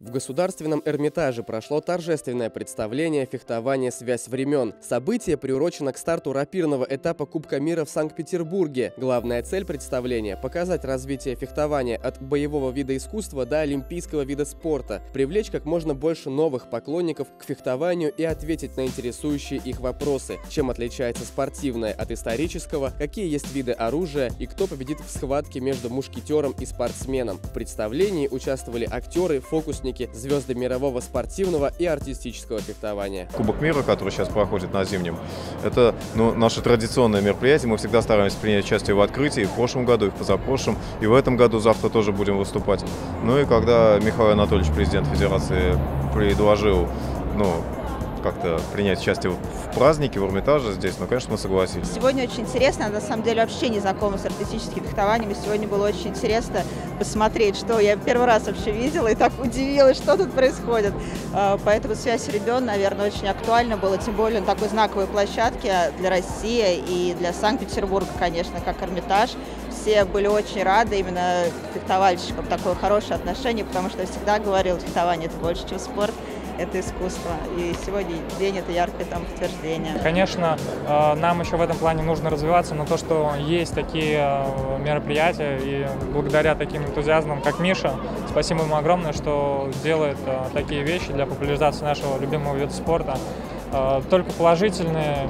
В Государственном Эрмитаже прошло торжественное представление «Фехтование. Связь времен». Событие приурочено к старту рапирного этапа Кубка мира в Санкт-Петербурге. Главная цель представления – показать развитие фехтования от боевого вида искусства до олимпийского вида спорта, привлечь как можно больше новых поклонников к фехтованию и ответить на интересующие их вопросы, чем отличается спортивное от исторического, какие есть виды оружия и кто победит в схватке между мушкетером и спортсменом. В представлении участвовали актеры, фокусники, звезды мирового спортивного и артистического фехтования. Кубок мира, который сейчас проходит на зимнем, это ну, наше традиционное мероприятие. Мы всегда стараемся принять участие в открытии, в прошлом году, и в позапрошлом, и в этом году завтра тоже будем выступать. Ну и когда Михаил Анатольевич, президент Федерации, предложил ну, как-то принять участие в празднике, в Эрмитаже здесь, ну, конечно, мы согласились. Сегодня очень интересно, я на самом деле вообще не знакома с артистическим фехтованием, сегодня было очень интересно посмотреть, что я первый раз вообще видела и так удивилась, что тут происходит. А, поэтому связь ребен, наверное, очень актуальна была, тем более на такой знаковой площадке для России и для Санкт-Петербурга, конечно, как Эрмитаж. Все были очень рады именно фехтовальщикам, такое хорошее отношение, потому что я всегда говорила, фехтование это больше, чем спорт это искусство. И сегодня день это яркое там подтверждение. Конечно, э, нам еще в этом плане нужно развиваться, но то, что есть такие э, мероприятия, и благодаря таким энтузиазмам, как Миша, спасибо ему огромное, что делает э, такие вещи для популяризации нашего любимого вида спорта. Только положительные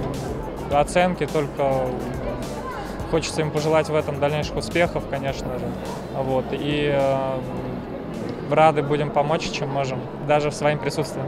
оценки, только хочется им пожелать в этом дальнейших успехов, конечно же. Вот. И рады будем помочь, чем можем, даже в своим присутствием.